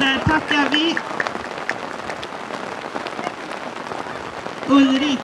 Där takker vi. Ulrik